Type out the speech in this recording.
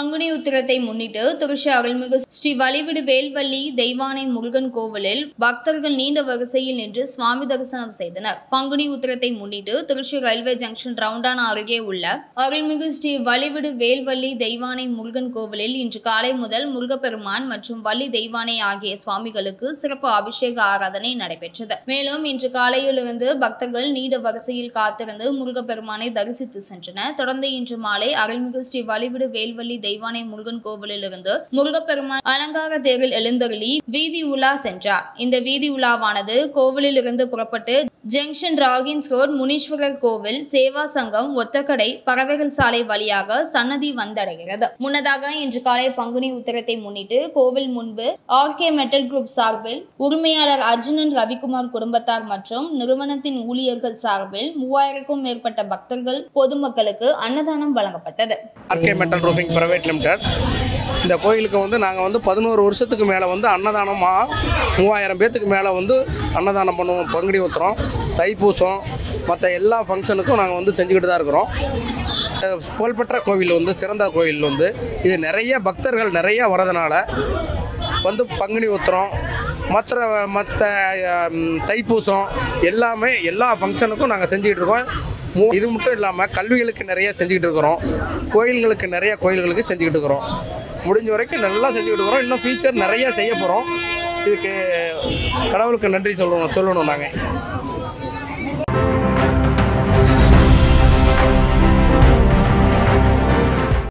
பங்குனி உத்திரத்தை முன்னிட்டு திருச்சி அருள்மிகு ஸ்ரீ வழிவிடு வேல்வள்ளி தெய்வானை முருகன் கோவிலில் பக்தர்கள் நீண்ட வரிசையில் நின்று சுவாமி தரிசனம் செய்தனர். பங்குனி உத்திரத்தை முன்னிட்டு திருச்சி ரயில்வே ஜங்ஷன் ரவுண்டான அருகே உள்ள அருள்மிகு ஸ்ரீ வழிவிடு வேல்வள்ளி தெய்வானை முருகன் கோவிலில் இன்று காலை முதல் முருகப்பெருமான் மற்றும் வள்ளி தெய்வானை ஆகிய சுவாமிகளுக்கு சிறப்பு அபிஷேக ஆராதனை நடைபெற்றது. மேலும் இன்று காலையிலிருந்து பக்தர்கள் நீண்ட வரிசையில் காத்திருந்து முருகப்பெருமானை தரிசித்து சென்றனர். தொடர்ந்து இன்று மாலை அருள்மிகு ஸ்ரீ வழிவிடு வேல்வள்ளி தெய்வானை முருகன் கோவிலிலிருந்து முருகப்பெருமான் அலங்கார தேரில் எழுந்தருளி வீதி உலா சென்றார். இந்த வீதி உலாவானது கோவிலிலிருந்து புறப்பட்டு ஜங்ஷன் ராகின்ஸ் ரோட் முனீஸ்வரர் கோவில் சேவா சங்கம் ஒத்தக்கடை பறவைகள் சாலை வழியாக சன்னதி வந்தடைகிறது. முன்னதாக இன்று காலை பங்குனி உத்தரத்தை முன்னிட்டு கோவில் முன்பு ஆர்கே மெட்டல் குரூப் சார்பில் உரிமையாளர் அர்ஜுனன் ரவிக்குமார் குடும்பத்தார் மற்றும் நிறுவனத்தின் ஊழியர்கள் சார்பில் மூவாயிரக்கும் மேற்பட்ட பக்தர்கள் பொதுமக்களுக்கு அன்னதானம் வழங்கப்பட்டது. RK metal roofing private limited. இந்த கோயிலுக்கு வந்து நாங்கள் வந்து பதினோரு வருஷத்துக்கு மேலே வந்து அன்னதானமாக மூவாயிரம் பேர்த்துக்கு மேலே வந்து அன்னதானம் பண்ணுவோம் பங்குனி உத்திரம் தைப்பூசம் மற்ற எல்லா ஃபங்க்ஷனுக்கும் நாங்கள் வந்து செஞ்சுக்கிட்டு தான் இருக்கிறோம். புகழ்பெற்ற கோவில் வந்து சிறந்த கோவில் வந்து இது நிறைய பக்தர்கள் நிறைய வரதுனால வந்து பங்குனி உத்திரம் மற்ற மற்ற தைப்பூசம் எல்லாமே எல்லா ஃபங்க்ஷனுக்கும் நாங்கள் செஞ்சுக்கிட்டு இருக்கோம். இது மட்டும் இல்லாமல் கல்விகளுக்கு நிறைய செஞ்சுக்கிட்டு இருக்கிறோம். கோயில்களுக்கு நிறைய கோயில்களுக்கு செஞ்சுக்கிட்டு இருக்கிறோம். முடிஞ்ச வரைக்கும் நல்லா செஞ்சுக்கிட்டு இருக்கிறோம். இன்னும் ஃபியூச்சர் நிறைய செய்ய போகிறோம் இதுக்கு கடவுளுக்கு நன்றி சொல்லணும் சொல்லணும் நாங்கள்